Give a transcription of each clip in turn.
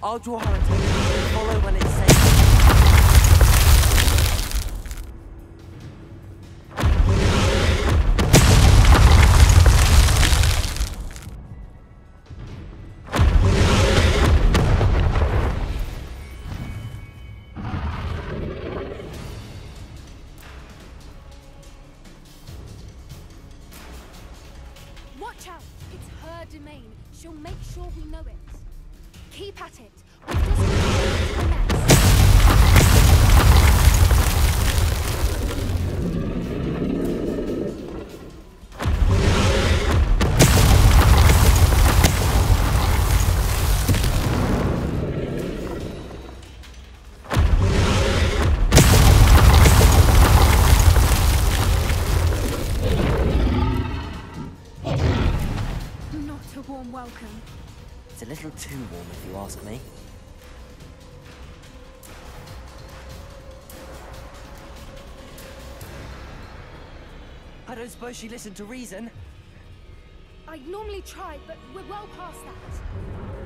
I'll draw her attention. Follow when it's safe. Watch out! It's her domain. She'll make sure we know it. Keep at it. Not a warm welcome. It's a little too warm if you ask me. I don't suppose she listened to reason. I'd normally try, but we're well past that.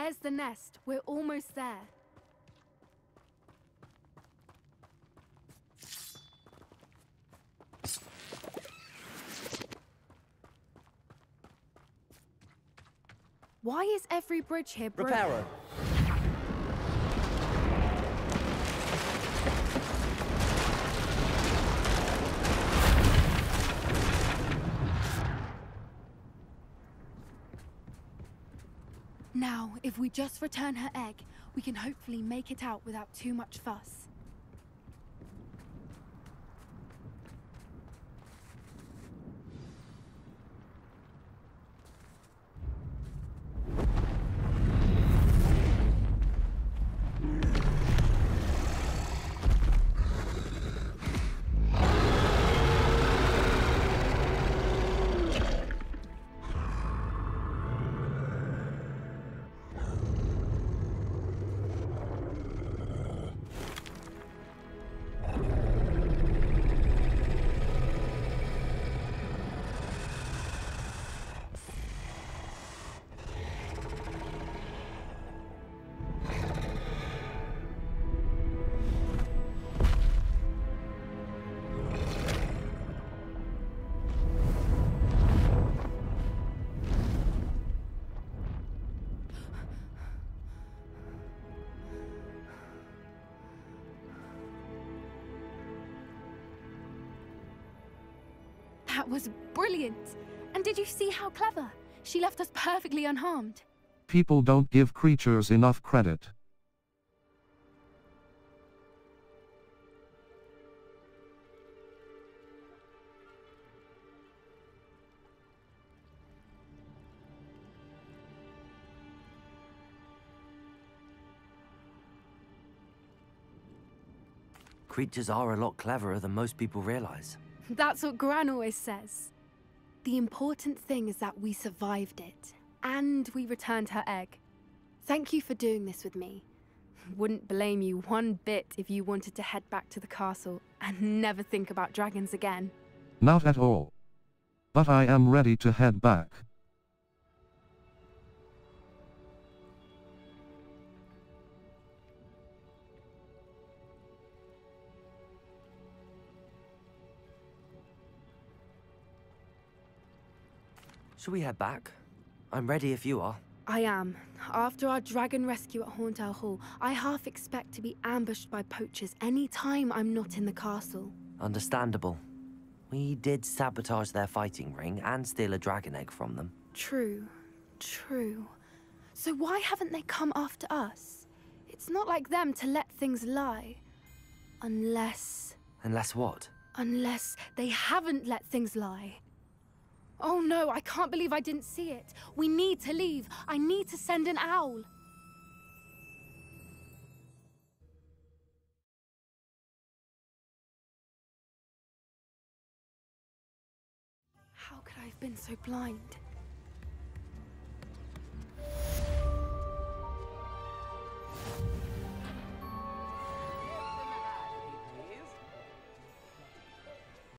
There's the nest. We're almost there. Why is every bridge here broken? Reparo. If we just return her egg, we can hopefully make it out without too much fuss. That was brilliant! And did you see how clever? She left us perfectly unharmed. People don't give creatures enough credit. Creatures are a lot cleverer than most people realize. That's what Gran always says. The important thing is that we survived it, and we returned her egg. Thank you for doing this with me. Wouldn't blame you one bit if you wanted to head back to the castle and never think about dragons again. Not at all. But I am ready to head back. Shall we head back? I'm ready if you are. I am. After our dragon rescue at Hauntel Hall, I half expect to be ambushed by poachers any time I'm not in the castle. Understandable. We did sabotage their fighting ring and steal a dragon egg from them. True, true. So why haven't they come after us? It's not like them to let things lie. Unless. Unless what? Unless they haven't let things lie. Oh no, I can't believe I didn't see it. We need to leave. I need to send an owl. How could I have been so blind?